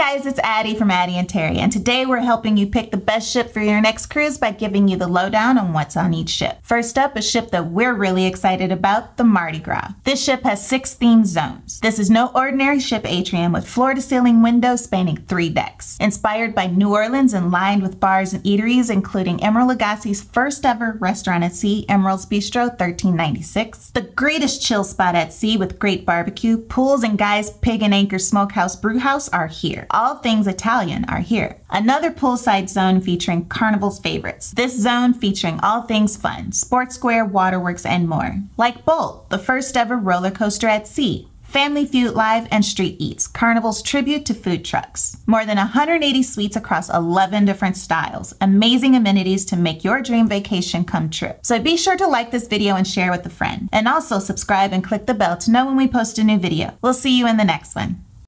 guys, it's Addy from Addy and Terry, and today we're helping you pick the best ship for your next cruise by giving you the lowdown on what's on each ship. First up, a ship that we're really excited about, the Mardi Gras. This ship has six themed zones. This is no ordinary ship atrium with floor to ceiling windows spanning three decks. Inspired by New Orleans and lined with bars and eateries, including Emeril Lagasse's first ever restaurant at sea, Emeril's Bistro 1396, the greatest chill spot at sea with great barbecue, pools, and Guy's Pig and Anchor Smokehouse Brewhouse are here. All things Italian are here. Another poolside zone featuring Carnival's favorites. This zone featuring all things fun, Sports Square, Waterworks, and more. Like Bolt, the first ever roller coaster at sea. Family Feud Live, and Street Eats, Carnival's tribute to food trucks. More than 180 suites across 11 different styles. Amazing amenities to make your dream vacation come true. So be sure to like this video and share with a friend. And also subscribe and click the bell to know when we post a new video. We'll see you in the next one.